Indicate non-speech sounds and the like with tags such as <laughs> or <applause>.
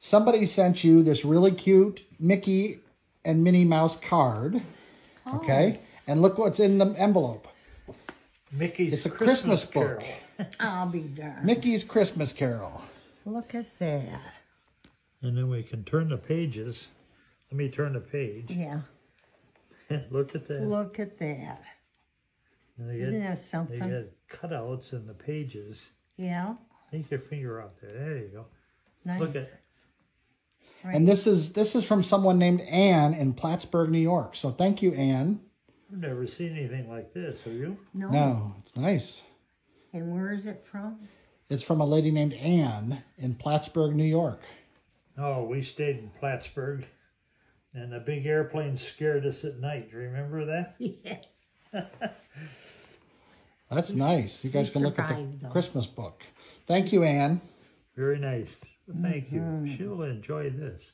somebody sent you this really cute Mickey and Minnie Mouse card. Okay. Oh. And look what's in the envelope. Mickey's It's a Christmas, book. Carol. I'll be darned. Mickey's Christmas Carol. Look at that. And then we can turn the pages. Let me turn the page. Yeah, <laughs> Look at that. look at that. And they Isn't get, that they something? cutouts in the pages. Yeah, Take your finger out there. There you go. nice. Look at And this is this is from someone named Ann in Plattsburgh, New York. So thank you, Ann. I've never seen anything like this, have you? No. No, it's nice. And where is it from? It's from a lady named Ann in Plattsburgh, New York. Oh, we stayed in Plattsburgh. And the big airplane scared us at night. Do you remember that? <laughs> Yes. That's nice. You guys can look at the though. Christmas book. Thank you, Ann. Very nice. Thank you. Mm-hmm. She'll enjoy this.